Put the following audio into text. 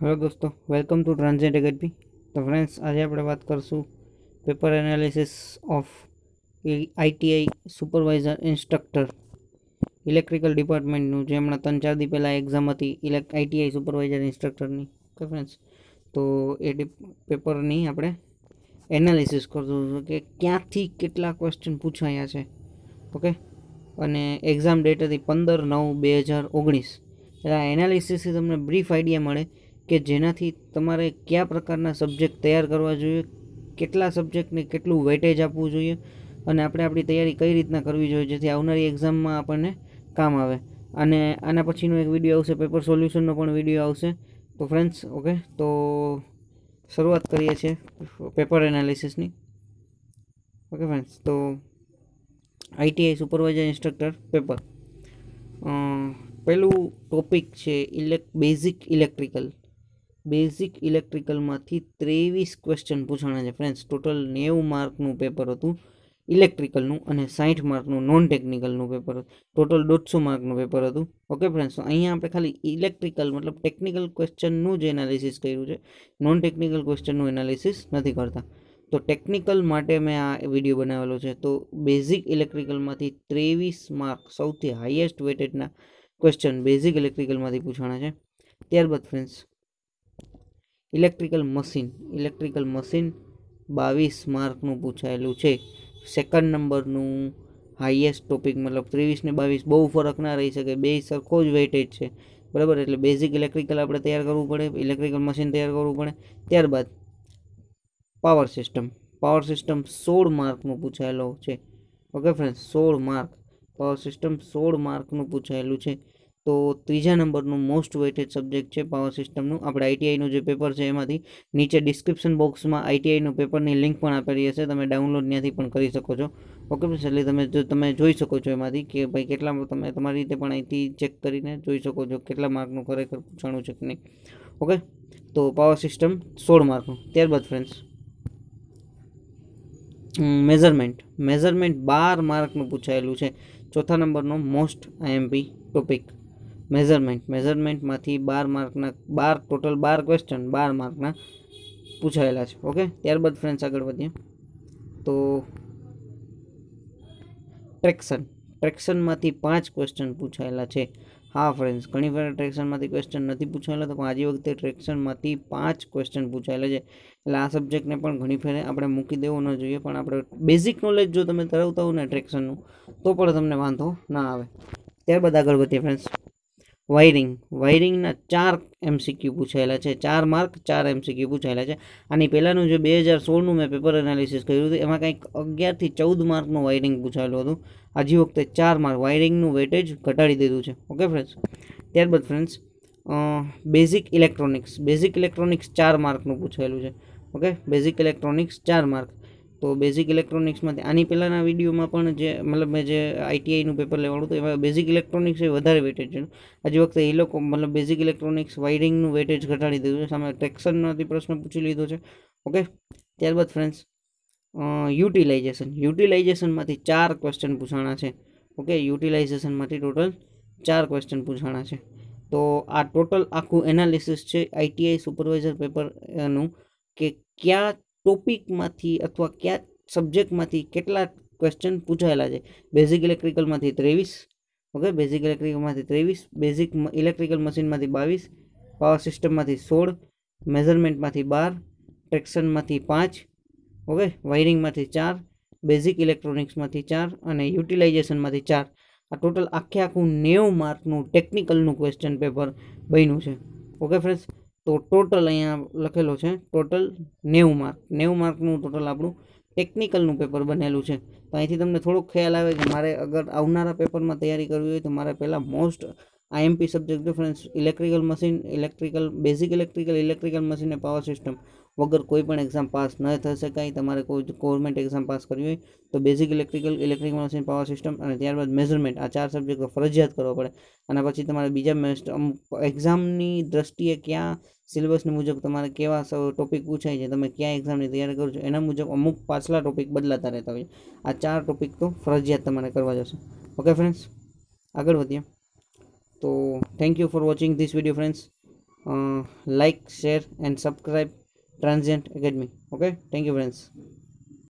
Hello દોસ્તો welcome to ટ્રાન્ઝેટ academy તો friends આજે આપણે વાત કરીશું paper analysis of ITI supervisor instructor electrical ડિપાર્ટમેન્ટનું જે હમણાં ત્રણ ચાર દી પહેલાં એક્ઝામ હતી ઇલેક્ટ આઈટીઆઈ સુપરવાઇઝર ઇન્સ્ટ્રક્ટરની ઓકે ફ્રેન્ડ્સ તો એ પેપરની આપણે એનાલિસિસ કરશું. કે ક્યાંથી કેટલા ક્વેશ્ચન પૂછાયા છે ઓકે અને એક્ઝામ ડેટ હતી પંદર નવ બે હજાર ઓગણીસ. એટલે આ એનાલિસિસથી તમને બ્રીફ આઈડિયા મળે કે જેનાથી તમારે કયા પ્રકારના સબ્જેક્ટ તૈયાર કરવા જોઈએ, કેટલા સબ્જેક્ટને કેટલું વેટેજ આપવું જોઈએ અને આપણે આપણી તૈયારી કઈ રીતના કરવી જોઈએ જેથી આવનારી એક્ઝામમાં આપણને કામ આવે. અને આના પછીનો એક વીડિયો આવશે પેપર સોલ્યુશનનો પણ વીડિયો આવશે. તો ફ્રેન્ડ્સ ઓકે તો શરૂઆત કરીએ છીએ પેપર એનાલિસિસની ઓકે ફ્રેન્ડ્સ તો આઈટીઆઈ સુપરવાઇઝર ઇન્સ્ટ્રક્ટર પેપર પહેલું ટોપિક છે ઇલેક બેઝિક ઇલેક્ટ્રિકલ બેઝિક ઇલેક્ટ્રિકલમાંથી ત્રેવીસ ક્વેશ્ચન પૂછાણા છે. ફ્રેન્ડ્સ ટોટલ નેવું માર્કનું પેપર હતું. ઇલેક્ટ્રિકલનું અને સાઠ માર્કનું નોન ટેકનિકલનું પેપર હતું. ટોટલ દોઢસો માર્કનું પેપર હતું. ઓકે ફ્રેન્ડ્સ અહીંયા આપણે ખાલી ઇલેક્ટ્રિકલ મતલબ ટેકનિકલ ક્વેશ્ચનનું જ એનાલિસિસ કર્યું છે. નોન ટેકનિકલ ક્વેશ્ચનનું એનાલિસિસ નથી કરતા. તો ટેકનિકલ માટે મેં આ વીડિયો બનાવેલો છે. તો બેઝિક ઇલેક્ટ્રિકલમાંથી ત્રેવીસ માર્ક સૌથી હાઈએસ્ટ વેટેડના ક્વેશ્ચન બેઝિક ઇલેક્ટ્રિકલમાંથી પૂછાણા છે. ત્યારબાદ friends electrical machine electrical machine બાવીસ માર્કનું પૂછાયેલું છે. સેકન્ડ નંબરનું હાઈએસ્ટ ટોપિક મતલબ ત્રેવીસ ને બાવીસ બહુ ફરક ના રહી શકે. બે સરખો જ વેઇટેજ છે. બરાબર? એટલે બેઝિક ઇલેક્ટ્રિકલ આપણે તૈયાર કરવું પડે. ઇલેક્ટ્રિકલ મશીન તૈયાર કરવું પડે. ત્યારબાદ પાવર સિસ્ટમ પાવર સિસ્ટમ સોળ માર્કનું પૂછાયેલો છે. ઓકે ફ્રેન્ડ સોળ માર્ક પાવર સિસ્ટમ સોળ માર્કનું પૂછાયેલું છે. તો ત્રીજા નંબરનું મોસ્ટ વેઇટેડ સબ્જેક્ટ છે પાવર સિસ્ટમનું આપણે આઈટીઆઈનું જે પેપર છે એમાંથી નીચે ડિસ્ક્રિપ્શન બોક્સમાં આઈટીઆઈનું પેપરની લિંક પણ આપેલી હશે. તમે ડાઉનલોડ ત્યાંથી પણ કરી શકો છો. ઓકે એટલે તમે જો, તમે જોઈ શકો છો એમાંથી કે ભાઈ કેટલા તમે તમારી રીતે પણ અહીંથી ચેક કરીને જોઈ શકો છો કેટલા માર્કનું ખરેખર પૂછાણું છે કે નહીં. ઓકે તો પાવર સિસ્ટમ સોળ માર્કનું. ત્યારબાદ ફ્રેન્ડ્સ મેઝરમેન્ટ મેઝરમેન્ટ બાર માર્કનું પૂછાયેલું છે. ચોથા નંબરનો મોસ્ટ આઈએમપી ટોપિક મેઝરમેન્ટ મેઝરમેન્ટમાંથી બાર માર્કના, બાર ટોટલ બાર ક્વેશ્ચન બાર માર્કના પૂછાયેલા છે. ઓકે ત્યારબાદ ફ્રેન્ડ્સ આગળ વધીએ. તો ટ્રેક્શન ટ્રેક્શનમાંથી પાંચ ક્વેશ્ચન પૂછાયેલા છે. હા ફ્રેન્ડ્સ ઘણી વાર ટ્રેક્શનમાંથી ક્વેશ્ચન નથી પૂછાયેલા, તો પણ આજે વખતે ટ્રેક્શનમાંથી પાંચ ક્વેશ્ચન પૂછાયેલા છે. એટલે આ સબ્જેક્ટને પણ ઘણી ફેરે આપણે મૂકી દેવો ન જોઈએ, પણ આપણે બેઝિક નોલેજ જો તમે ધરાવતા હો ને ટ્રેક્શનનું તો પણ તમને વાંધો ના આવે. ત્યારબાદ આગળ વધીએ ફ્રેન્ડ્સ વાયરિંગ. વાયરિંગના ચાર એમસીક્યુ પૂછાયેલા છે. ચાર માર્ક, ચાર એમસીક્યુ પૂછાયેલા છે. આની પહેલાંનું જે બે હજાર સોળનું મેં પેપર એનાલિસિસ કર્યું હતું, એમાં કંઈક અગિયારથી ચૌદ માર્કનું વાયરિંગ પૂછાયેલું હતું. આજી વખતે ચાર માર્ક. વાયરિંગનું વેટેજ ઘટાડી દીધું છે. ઓકે ફ્રેન્ડ્સ ત્યારબાદ friends basic electronics basic electronics ચાર માર્કનું પૂછાયેલું છે. ઓકે? બેઝિક ઇલેક્ટ્રોનિક્સ ચાર માર્ક. તો બેઝિક ઇલેક્ટ્રોનિક્સમાંથી આની પહેલાંના વિડીયોમાં પણ જે, મતલબ મેં જે આઈટીઆઈનું પેપર લેવાનું હતું, એમાં બેઝિક ઇલેક્ટ્રોનિક્સ એ વધારે વેટેજ છે. આજે વખતે એ લોકો, મતલબ બેઝિક ઇલેક્ટ્રોનિક્સ વાયરિંગનું વેટેજ ઘટાડી દીધું છે. સામે ટેક્સનમાંથી પ્રશ્ન પૂછી લીધો છે. ઓકે ત્યારબાદ ફ્રેન્ડ્સ યુટિલાઇઝેશન યુટિલાઇઝેશનમાંથી ચાર ક્વેશ્ચન પૂછાણા છે. ઓકે યુટિલાઇઝેશનમાંથી ટોટલ ચાર ક્વેશ્ચન પૂછાણા છે. તો આ ટોટલ આખું એનાલિસિસ છે આઈટીઆઈ સુપરવાઇઝર પેપરનું કે કયા ટોપિકમાંથી અથવા કયા સબ્જેક્ટમાંથી કેટલા ક્વેશ્ચન પૂછાયેલા છે? બેઝિક ઇલેક્ટ્રિકલમાંથી ત્રેવીસ ઓકે બેઝિક ઇલેક્ટ્રિકલમાંથી ત્રેવીસ બેઝિક ઇલેક્ટ્રિકલ મશીનમાંથી બાવીસ પાવર સિસ્ટમમાંથી સોળ મેઝરમેન્ટમાંથી બાર ટ્રેક્શનમાંથી પાંચ ઓકે વાયરિંગમાંથી ચાર બેઝિક ઇલેક્ટ્રોનિક્સમાંથી ચાર અને યુટિલાઇઝેશનમાંથી ચાર. આ ટોટલ આખે આખું નેવું માર્કનું ટેકનિકલનું ક્વેશ્ચન પેપર બન્યું છે. ઓકે ફ્રેન્ડ્સ તો ટોટલ અહીંયા લખેલો છે, ટોટલ નેવું માર્ક. નેવું માર્કનું ટોટલ આપણું ટેકનિકલનું પેપર બનેલું છે. તો અહીંથી તમને થોડોક ખ્યાલ આવે કે મારે અગર આવનારા પેપરમાં તૈયારી કરવી હોય તો મારે પહેલાં most IMP subject difference electrical machine electrical basic electrical electrical machine અને પાવર સિસ્ટમ વગર કોઈ પણ એક્ઝામ પાસ ન થઈ શકાય તમારે કોઈ ગવર્મેન્ટ એક્ઝામ પાસ કરવી હોય, તો basic electrical electric machine power system અને ત્યારબાદ મેઝરમેન્ટ આ ચાર સબ્જેક્ટ ફરજિયાત કરવો પડે. અને પછી તમારે બીજા એક્ઝામની દ્રષ્ટિએ ક્યાં સિલેબસની મુજબ તમારે કેવા ટોપિક પૂછાય છે, તમે ક્યાં એક્ઝામની તૈયારી કરો છો, એના મુજબ અમુક પાછલા ટોપિક બદલાતા રહેતા હોય આ ચાર ટોપિક તો ફરજિયાત તમારે કરવા જશે. ઓકે ફ્રેન્ડ્સ આગળ વધીએ. તો thank you for watching this video friends like share and subscribe Transient Academy okay thank you friends